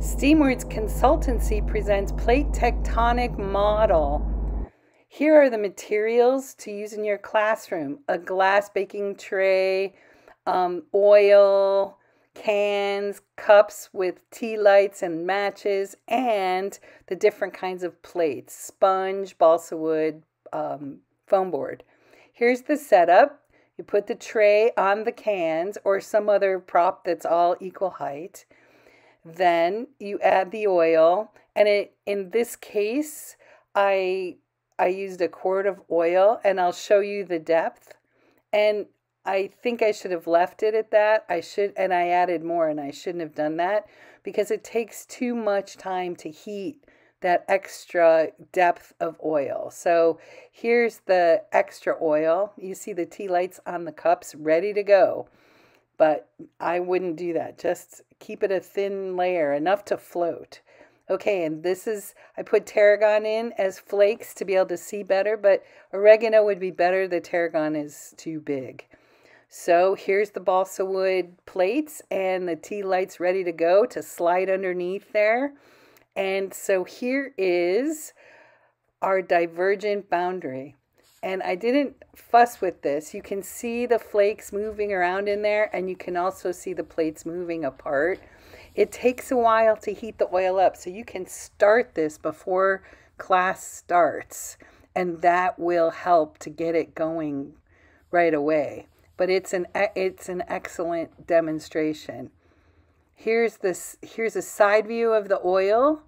STEAMWorks Consultancy presents Plate Tectonic Model. Here are the materials to use in your classroom a glass baking tray, um, oil, cans, cups with tea lights and matches, and the different kinds of plates sponge, balsa wood, um, foam board. Here's the setup. You put the tray on the cans or some other prop that's all equal height. Then you add the oil, and it in this case, I I used a quart of oil, and I'll show you the depth. And I think I should have left it at that. I should, and I added more, and I shouldn't have done that because it takes too much time to heat that extra depth of oil. So here's the extra oil. You see the tea lights on the cups ready to go but I wouldn't do that. Just keep it a thin layer, enough to float. Okay, and this is, I put tarragon in as flakes to be able to see better, but oregano would be better. The tarragon is too big. So here's the balsa wood plates and the tea lights ready to go to slide underneath there. And so here is our divergent boundary. And I didn't fuss with this. You can see the flakes moving around in there, and you can also see the plates moving apart. It takes a while to heat the oil up, so you can start this before class starts, and that will help to get it going right away. But it's an it's an excellent demonstration. Here's this here's a side view of the oil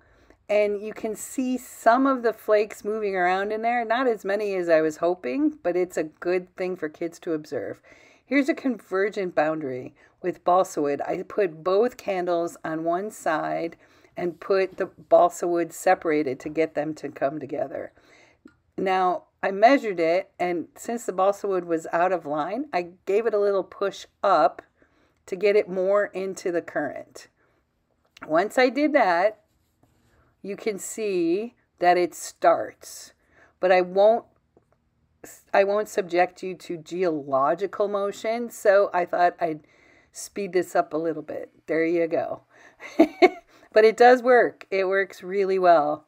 and you can see some of the flakes moving around in there. Not as many as I was hoping, but it's a good thing for kids to observe. Here's a convergent boundary with balsa wood. I put both candles on one side and put the balsa wood separated to get them to come together. Now, I measured it, and since the balsa wood was out of line, I gave it a little push up to get it more into the current. Once I did that, you can see that it starts. But I won't I won't subject you to geological motion, so I thought I'd speed this up a little bit. There you go. but it does work. It works really well.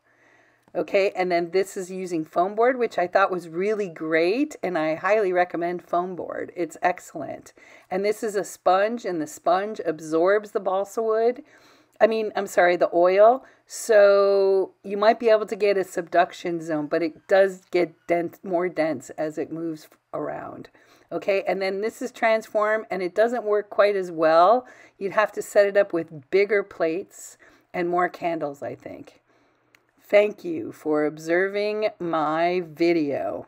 Okay, and then this is using foam board, which I thought was really great, and I highly recommend foam board. It's excellent. And this is a sponge, and the sponge absorbs the balsa wood I mean, I'm sorry, the oil. So you might be able to get a subduction zone, but it does get dense, more dense as it moves around. Okay, and then this is transform and it doesn't work quite as well. You'd have to set it up with bigger plates and more candles, I think. Thank you for observing my video.